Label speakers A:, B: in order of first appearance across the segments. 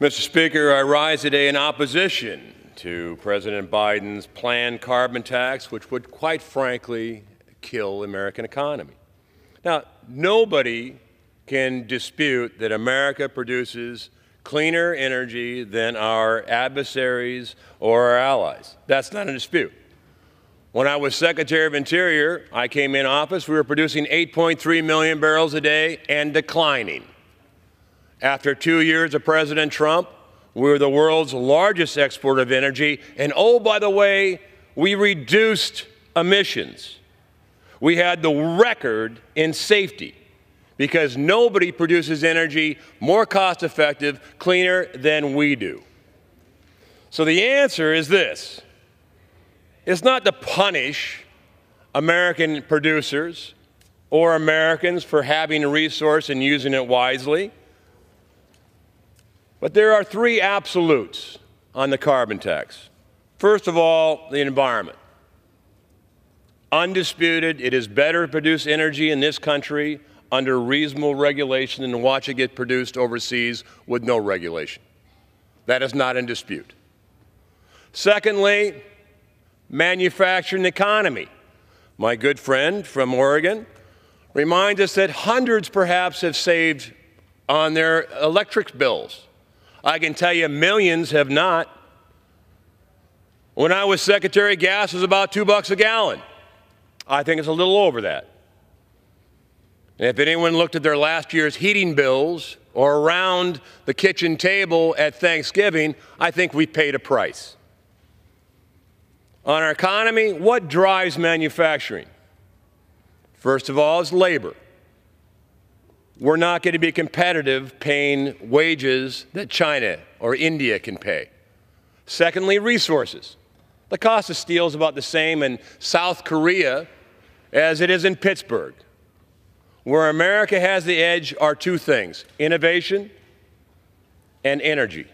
A: Mr. Speaker, I rise today in opposition to President Biden's planned carbon tax, which would, quite frankly, kill the American economy. Now, nobody can dispute that America produces cleaner energy than our adversaries or our allies. That's not a dispute. When I was Secretary of Interior, I came in office, we were producing 8.3 million barrels a day and declining. After two years of President Trump, we were the world's largest exporter of energy. And oh, by the way, we reduced emissions. We had the record in safety because nobody produces energy more cost effective, cleaner than we do. So the answer is this it's not to punish American producers or Americans for having a resource and using it wisely. But there are three absolutes on the carbon tax. First of all, the environment. Undisputed, it is better to produce energy in this country under reasonable regulation than to watch it get produced overseas with no regulation. That is not in dispute. Secondly, manufacturing economy. My good friend from Oregon reminds us that hundreds perhaps have saved on their electric bills I can tell you millions have not. When I was secretary, gas was about two bucks a gallon. I think it's a little over that. And if anyone looked at their last year's heating bills or around the kitchen table at Thanksgiving, I think we paid a price. On our economy, what drives manufacturing? First of all, is labor we're not going to be competitive paying wages that China or India can pay. Secondly, resources. The cost of steel is about the same in South Korea as it is in Pittsburgh. Where America has the edge are two things innovation and energy.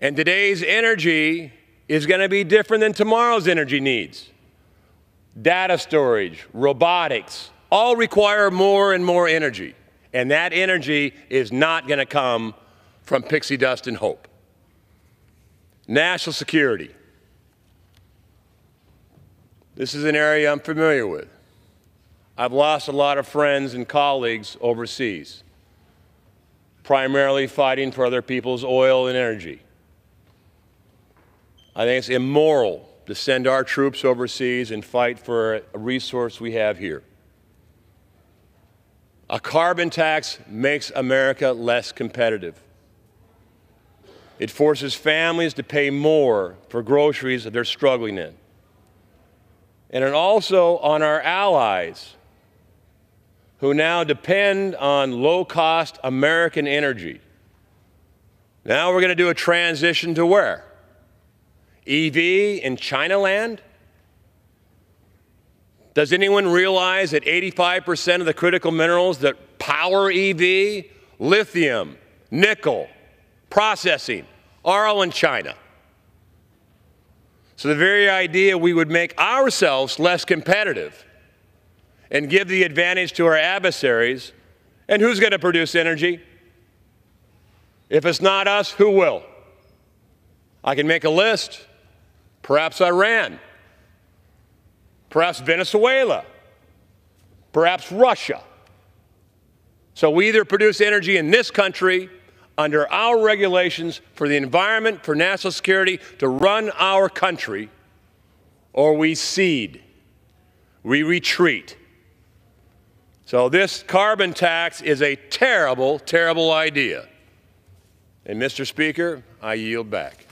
A: And today's energy is going to be different than tomorrow's energy needs. Data storage, robotics, all require more and more energy. And that energy is not going to come from pixie dust and hope. National security. This is an area I'm familiar with. I've lost a lot of friends and colleagues overseas, primarily fighting for other people's oil and energy. I think it's immoral to send our troops overseas and fight for a resource we have here. A carbon tax makes America less competitive. It forces families to pay more for groceries that they're struggling in. And it also on our allies who now depend on low cost American energy. Now we're going to do a transition to where? EV in China land? Does anyone realize that 85% of the critical minerals that power EV, lithium, nickel, processing, are all in China? So the very idea we would make ourselves less competitive and give the advantage to our adversaries, and who's going to produce energy? If it's not us, who will? I can make a list. Perhaps Iran perhaps Venezuela, perhaps Russia. So we either produce energy in this country under our regulations for the environment, for national security, to run our country, or we cede, we retreat. So this carbon tax is a terrible, terrible idea. And Mr. Speaker, I yield back.